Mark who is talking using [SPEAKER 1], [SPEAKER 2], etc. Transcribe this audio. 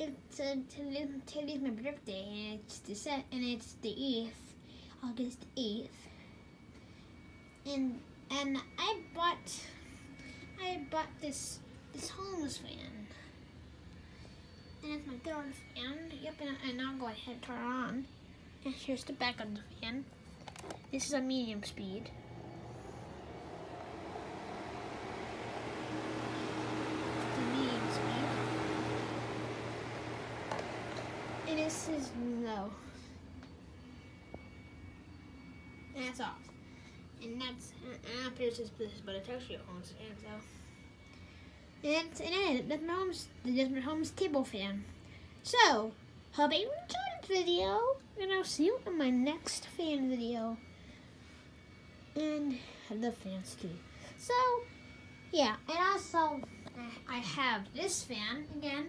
[SPEAKER 1] it's uh, today, today's my birthday, and it's the set, and it's the eighth, August eighth, and and I bought I bought this this Holmes fan, and it's my third fan. Yep, and, and I'll go ahead and turn it on. And here's the back of the fan. This is a medium speed. The medium speed. And this is no. That's off. And that's uh, uh, Pierce's this, but it's actually home fan, so. And that's, it, that's my Holmes that's my Holmes table fan. So, hope you enjoyed this video, and I'll see you in my next fan video. And love fans too. So, yeah, and also uh, I have this fan again.